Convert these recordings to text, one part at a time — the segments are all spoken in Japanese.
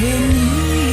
和你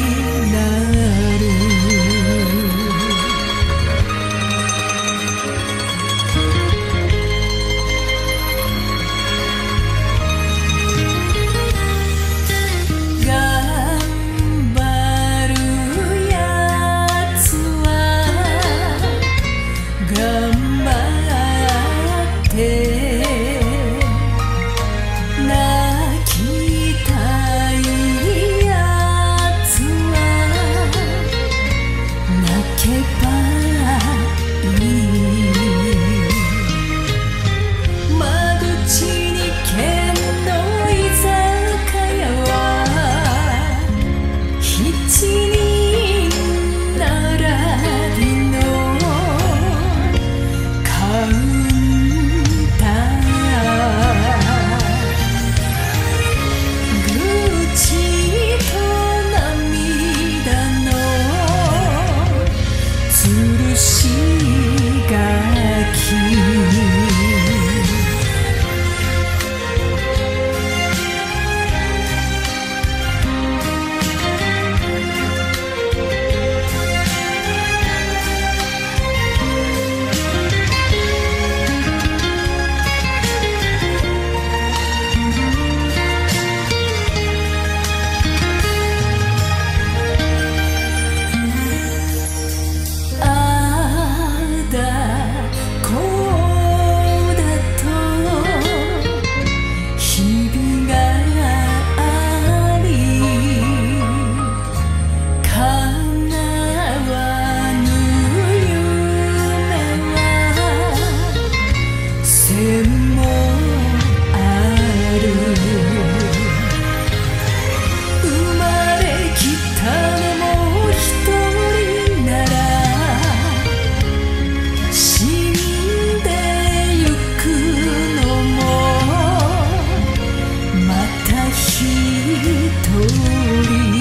一人。